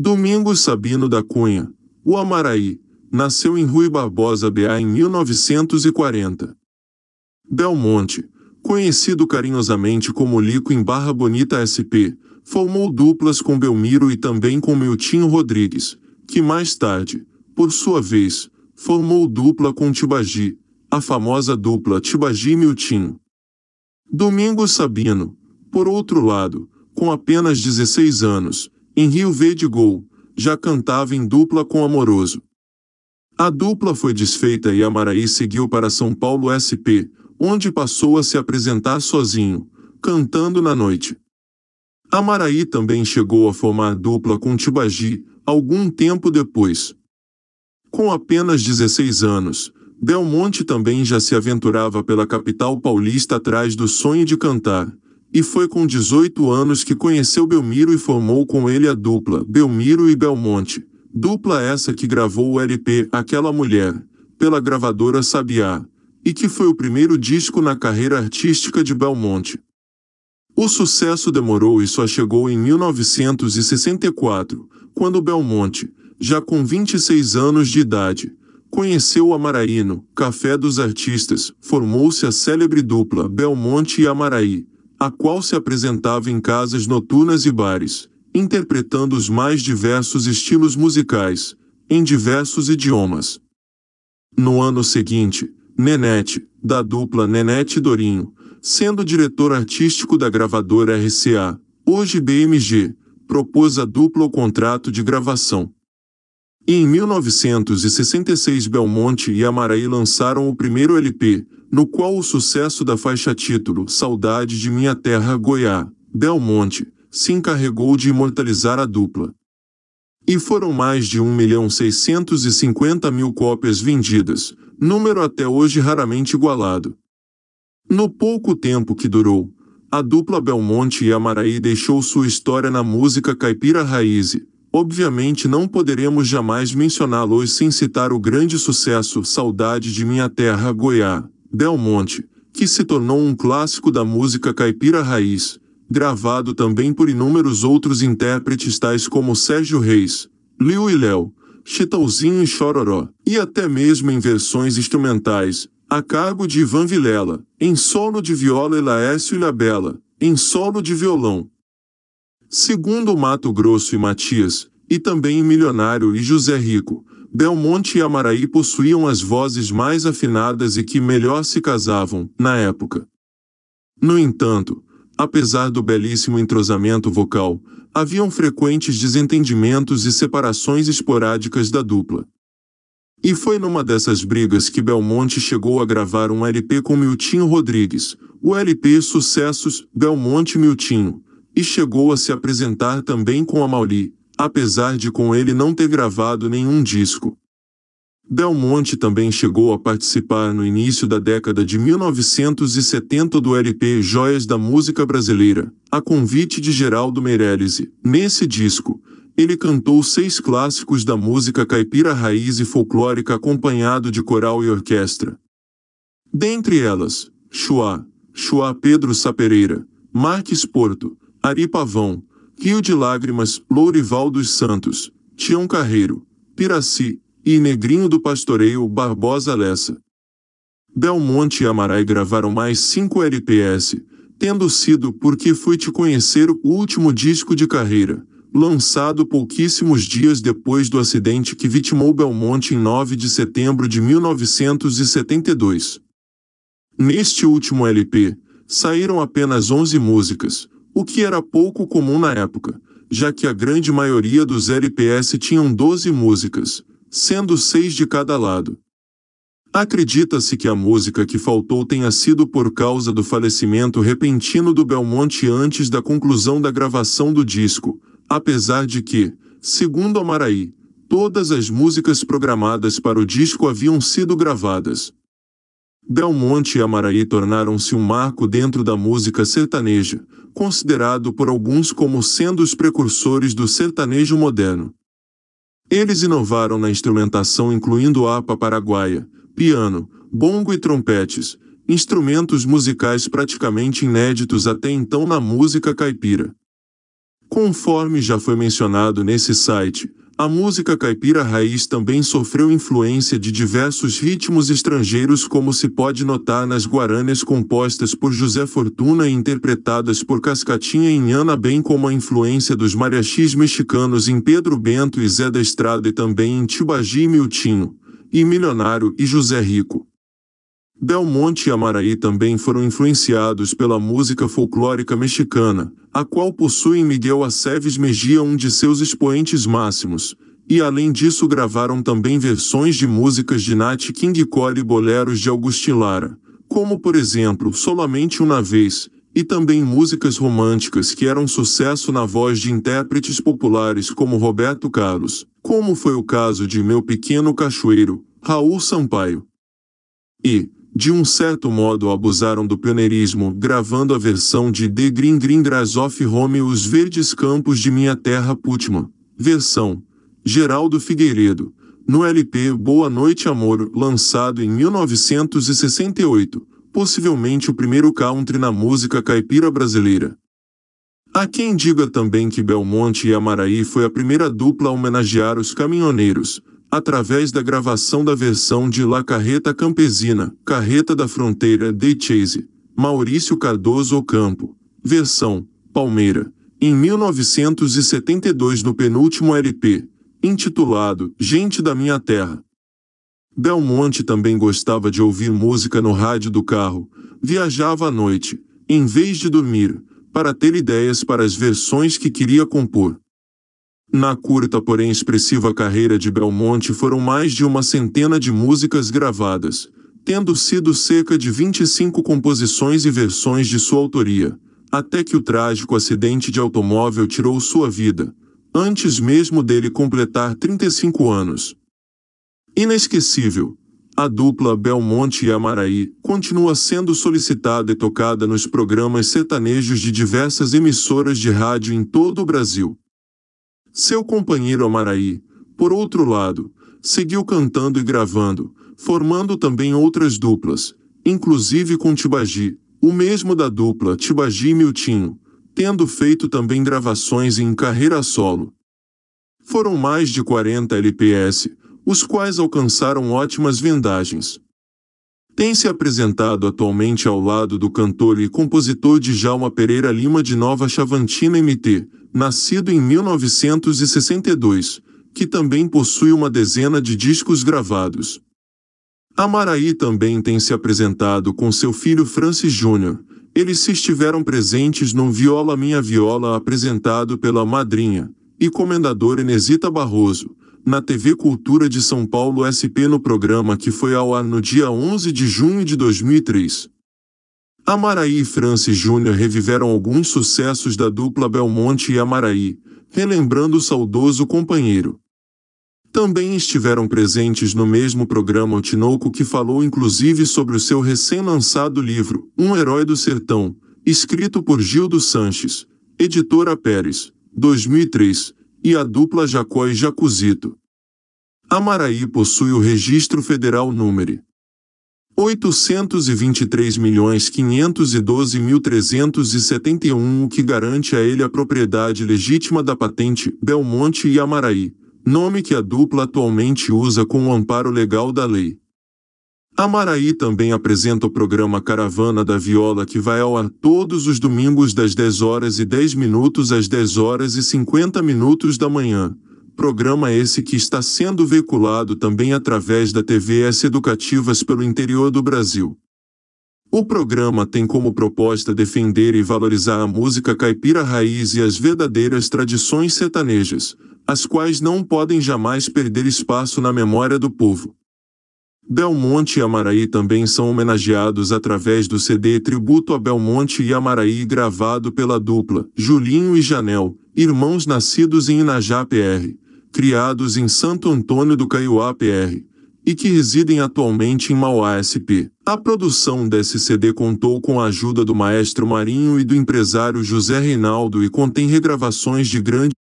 Domingos Sabino da Cunha, o Amaraí, nasceu em Rui Barbosa BA em 1940. Belmonte, conhecido carinhosamente como Lico em Barra Bonita SP, formou duplas com Belmiro e também com Miltinho Rodrigues, que mais tarde, por sua vez, formou dupla com Tibagi, a famosa dupla Tibagi Miltinho. Domingos Sabino, por outro lado, com apenas 16 anos, em Rio Verde Gol, já cantava em dupla com Amoroso. A dupla foi desfeita e Amaraí seguiu para São Paulo SP, onde passou a se apresentar sozinho, cantando na noite. Amaraí também chegou a formar dupla com Tibagi, algum tempo depois. Com apenas 16 anos, Belmonte também já se aventurava pela capital paulista atrás do sonho de cantar, e foi com 18 anos que conheceu Belmiro e formou com ele a dupla Belmiro e Belmonte, dupla essa que gravou o LP Aquela Mulher, pela gravadora Sabiá, e que foi o primeiro disco na carreira artística de Belmonte. O sucesso demorou e só chegou em 1964, quando Belmonte, já com 26 anos de idade, conheceu Amaraíno, Café dos Artistas, formou-se a célebre dupla Belmonte e Amaraí, a qual se apresentava em casas noturnas e bares, interpretando os mais diversos estilos musicais, em diversos idiomas. No ano seguinte, Nenete, da dupla Nenete Dorinho, sendo diretor artístico da gravadora RCA, hoje BMG, propôs a dupla o contrato de gravação. E em 1966 Belmonte e Amaraí lançaram o primeiro LP, no qual o sucesso da faixa título Saudade de Minha Terra Goiá, Belmonte, se encarregou de imortalizar a dupla. E foram mais de 1 milhão 650 mil cópias vendidas, número até hoje raramente igualado. No pouco tempo que durou, a dupla Belmonte e Amaraí deixou sua história na música caipira raiz. Obviamente não poderemos jamais mencioná-los sem citar o grande sucesso Saudade de Minha Terra Goiá, Belmonte, que se tornou um clássico da música caipira raiz, gravado também por inúmeros outros intérpretes tais como Sérgio Reis, Liu e Léo, Chitãozinho e Chororó, e até mesmo em versões instrumentais, a cargo de Ivan Vilela, em solo de viola e Laércio Ilhabela, em solo de violão. Segundo Mato Grosso e Matias, e também Milionário e José Rico, Belmonte e Amaraí possuíam as vozes mais afinadas e que melhor se casavam, na época. No entanto, apesar do belíssimo entrosamento vocal, haviam frequentes desentendimentos e separações esporádicas da dupla. E foi numa dessas brigas que Belmonte chegou a gravar um LP com Miltinho Rodrigues, o LP Sucessos Belmonte Miltinho, e chegou a se apresentar também com a Mauli, apesar de com ele não ter gravado nenhum disco. Belmonte também chegou a participar no início da década de 1970 do LP Joias da Música Brasileira, a convite de Geraldo Meirelles. Nesse disco, ele cantou seis clássicos da música caipira raiz e folclórica acompanhado de coral e orquestra. Dentre elas, Chua, Chua Pedro Sapereira, Marques Porto, Ari Pavão, Rio de Lágrimas, Lourival dos Santos, Tião Carreiro, Piraci e Negrinho do Pastoreio Barbosa Lessa. Belmonte e Amarai gravaram mais cinco LPS, tendo sido Porque Fui Te Conhecer o último disco de carreira, lançado pouquíssimos dias depois do acidente que vitimou Belmonte em 9 de setembro de 1972. Neste último LP, saíram apenas 11 músicas, o que era pouco comum na época, já que a grande maioria dos LPS tinham 12 músicas, sendo seis de cada lado. Acredita-se que a música que faltou tenha sido por causa do falecimento repentino do Belmonte antes da conclusão da gravação do disco, apesar de que, segundo Amaraí, todas as músicas programadas para o disco haviam sido gravadas. Belmonte e Amaraí tornaram-se um marco dentro da música sertaneja, considerado por alguns como sendo os precursores do sertanejo moderno. Eles inovaram na instrumentação incluindo apa paraguaia, piano, bongo e trompetes, instrumentos musicais praticamente inéditos até então na música caipira. Conforme já foi mencionado nesse site, a música caipira raiz também sofreu influência de diversos ritmos estrangeiros, como se pode notar nas guarâneas compostas por José Fortuna e interpretadas por Cascatinha e Inhana, bem como a influência dos mariachis mexicanos em Pedro Bento e Zé da Estrada e também em Tibagi e Miltinho, e Milionário e José Rico. Belmonte e Amaraí também foram influenciados pela música folclórica mexicana, a qual possui Miguel Aceves Mejia um de seus expoentes máximos, e além disso gravaram também versões de músicas de Nat King Cole e boleros de Agustin Lara, como por exemplo Solamente Uma Vez, e também músicas românticas que eram sucesso na voz de intérpretes populares como Roberto Carlos, como foi o caso de Meu Pequeno Cachoeiro, Raul Sampaio. E, de um certo modo abusaram do pioneirismo, gravando a versão de The Green Green Grass of Home Os Verdes Campos de Minha Terra Putman, versão Geraldo Figueiredo, no LP Boa Noite Amor, lançado em 1968, possivelmente o primeiro country na música caipira brasileira. Há quem diga também que Belmonte e Amaraí foi a primeira dupla a homenagear os caminhoneiros, através da gravação da versão de La Carreta Campesina, Carreta da Fronteira de Chase, Maurício Cardoso Ocampo, versão, Palmeira, em 1972 no penúltimo LP, intitulado Gente da Minha Terra. Belmonte também gostava de ouvir música no rádio do carro, viajava à noite, em vez de dormir, para ter ideias para as versões que queria compor. Na curta porém expressiva carreira de Belmonte foram mais de uma centena de músicas gravadas, tendo sido cerca de 25 composições e versões de sua autoria, até que o trágico acidente de automóvel tirou sua vida, antes mesmo dele completar 35 anos. Inesquecível, a dupla Belmonte e Amaraí continua sendo solicitada e tocada nos programas sertanejos de diversas emissoras de rádio em todo o Brasil. Seu companheiro Amaraí, por outro lado, seguiu cantando e gravando, formando também outras duplas, inclusive com Tibagi, o mesmo da dupla Tibagi e Miltinho, tendo feito também gravações em carreira solo. Foram mais de 40 LPS, os quais alcançaram ótimas vendagens. Tem se apresentado atualmente ao lado do cantor e compositor Djalma Pereira Lima de Nova Chavantina MT, nascido em 1962, que também possui uma dezena de discos gravados. Amaraí também tem se apresentado com seu filho Francis Júnior. Eles se estiveram presentes no Viola Minha Viola apresentado pela madrinha e comendadora Inesita Barroso, na TV Cultura de São Paulo SP no programa que foi ao ar no dia 11 de junho de 2003. Amaraí e Francis Júnior reviveram alguns sucessos da dupla Belmonte e Amaraí, relembrando o saudoso companheiro. Também estiveram presentes no mesmo programa o Tinoco que falou inclusive sobre o seu recém-lançado livro, Um Herói do Sertão, escrito por Gildo Sanches, editora Pérez, 2003, e a dupla Jacó e Jacuzito. Amaraí possui o registro federal número 823.512.371, o que garante a ele a propriedade legítima da patente Belmonte e Amaraí, nome que a dupla atualmente usa com o amparo legal da lei. Amaraí também apresenta o programa Caravana da Viola que vai ao ar todos os domingos das 10 horas e 10 minutos às 10 horas e 50 minutos da manhã Programa esse que está sendo veiculado também através da TVS Educativas pelo interior do Brasil. O programa tem como proposta defender e valorizar a música caipira raiz e as verdadeiras tradições sertanejas, as quais não podem jamais perder espaço na memória do povo. Belmonte e Amaraí também são homenageados através do CD Tributo a Belmonte e Amaraí gravado pela dupla Julinho e Janel, irmãos nascidos em Inajá PR criados em Santo Antônio do Caiuá PR, e que residem atualmente em Mauá SP. A produção desse CD contou com a ajuda do maestro Marinho e do empresário José Reinaldo e contém regravações de grande